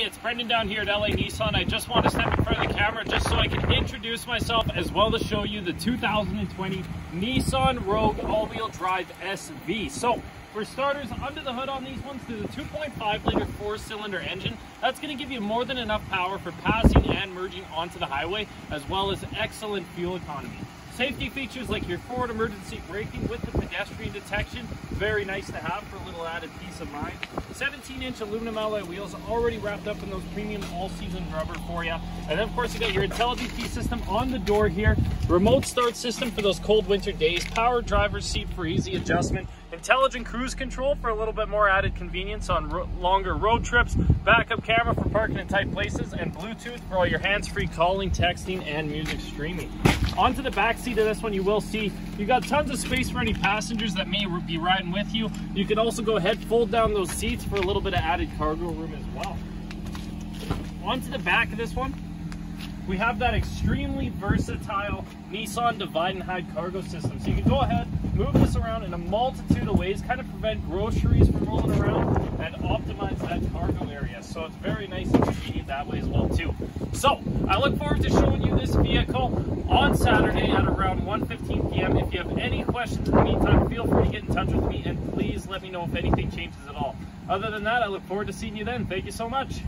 Hey, it's Brendan down here at LA Nissan. I just want to step in front of the camera just so I can introduce myself as well to show you the 2020 Nissan Rogue all-wheel drive SV. So, for starters, under the hood on these ones, there's a 2.5 liter four cylinder engine. That's going to give you more than enough power for passing and merging onto the highway, as well as excellent fuel economy. Safety features like your forward emergency braking with the pedestrian detection, very nice to have for a little added peace of mind. 17 inch aluminum alloy wheels already wrapped up in those premium all season rubber for you. And then of course you got your intelligent key system on the door here, remote start system for those cold winter days, power driver's seat for easy adjustment, intelligent cruise control for a little bit more added convenience on ro longer road trips, backup camera for parking in tight places, and Bluetooth for all your hands-free calling, texting, and music streaming. Onto the back seat of this one, you will see you got tons of space for any passengers that may be riding with you. You can also go ahead, fold down those seats for a little bit of added cargo room as well. Onto the back of this one, we have that extremely versatile Nissan divide and hide cargo system. So you can go ahead, move this around in a multitude of ways, kind of prevent groceries from rolling around and optimize that cargo area. So it's very nice and convenient that way as well too. So I look forward to showing you this vehicle on Saturday at around 1.15 p.m. If you have any questions in the meantime, feel free to get in touch with me and please let me know if anything changes at all. Other than that, I look forward to seeing you then. Thank you so much.